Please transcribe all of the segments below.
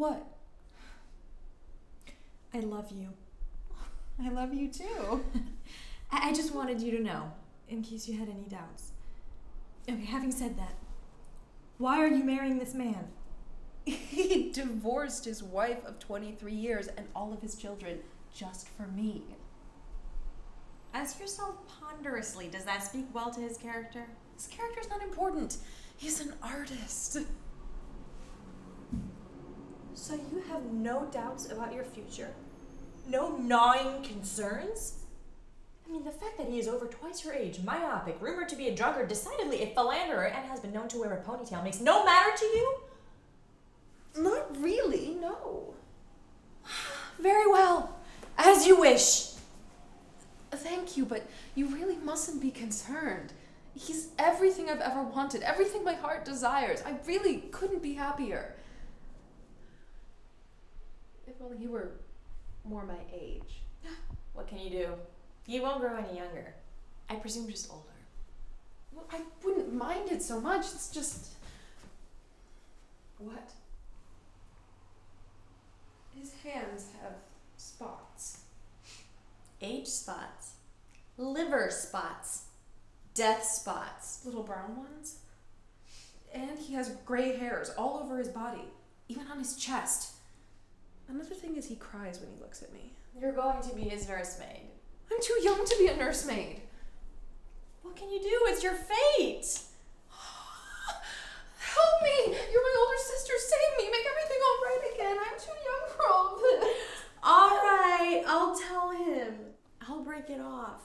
What? I love you. I love you too. I just wanted you to know, in case you had any doubts. Okay, having said that, why are you marrying this man? he divorced his wife of 23 years and all of his children just for me. Ask yourself ponderously, does that speak well to his character? His character's not important. He's an artist. So you have no doubts about your future? No gnawing concerns? I mean, the fact that he is over twice your age, myopic, rumored to be a drunkard, decidedly a philanderer, and has been known to wear a ponytail makes no matter to you? Not really, no. Very well. As you wish. Thank you, but you really mustn't be concerned. He's everything I've ever wanted, everything my heart desires. I really couldn't be happier. If you were more my age. What can you do? You won't grow any younger. I presume just older. Well, I wouldn't mind it so much. It's just. What? His hands have spots. Age spots. Liver spots. Death spots. Little brown ones. And he has gray hairs all over his body, even on his chest. Another thing is he cries when he looks at me. You're going to be his nursemaid. I'm too young to be a nursemaid. What can you do? It's your fate. Help me! You're my older sister. Save me. Make everything all right again. I'm too young for all this. All right, I'll tell him. I'll break it off.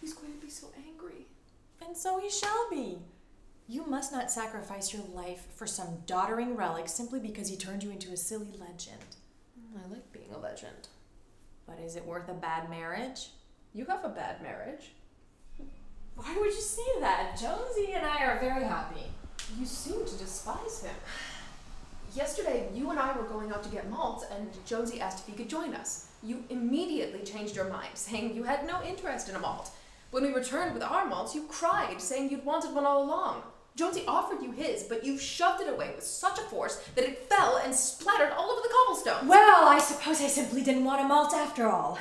He's going to be so angry. And so he shall be. You must not sacrifice your life for some doddering relic simply because he turned you into a silly legend. Mm, I like being a legend. But is it worth a bad marriage? You have a bad marriage. Why would you say that? Jonsey and I are very happy. You seem to despise him. Yesterday, you and I were going out to get malts, and Jonsey asked if he could join us. You immediately changed your mind, saying you had no interest in a malt. When we returned with our malts, you cried, saying you'd wanted one all along. Jonsey offered you his, but you shoved it away with such a force that it fell and splattered all over the cobblestone. Well, I suppose I simply didn't want a malt after all.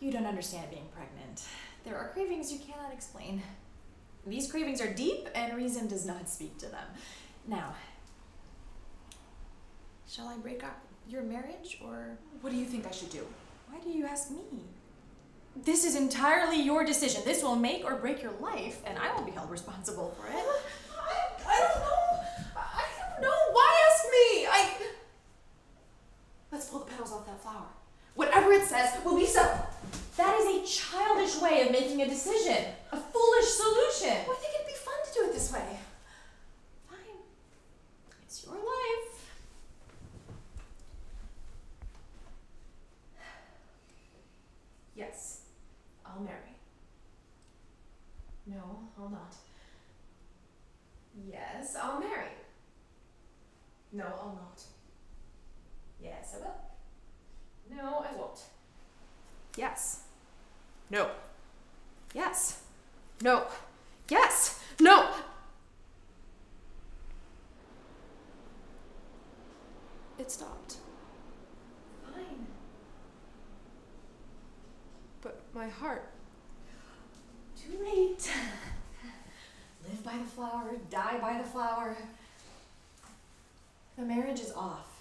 You don't understand being pregnant. There are cravings you cannot explain. These cravings are deep, and reason does not speak to them. Now, shall I break up your marriage, or What do you think I should do? why do you ask me? This is entirely your decision. This will make or break your life, and I will be held responsible for it. I, I don't know. I don't know. Why ask me? I. Let's pull the petals off that flower. Whatever it says will be so. That is a childish way of making a decision, a foolish solution. Well, I think it'd be fun to do it this way. Fine. It's your life. Yes, I'll marry. No, I'll not. Yes, I'll marry. No, I'll not. Yes, I will. No, I won't. Yes. No. Yes. No. Yes. No. It stopped. Fine. But my heart. Too late. Live by the flower, die by the flower. The marriage is off.